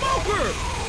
smoker!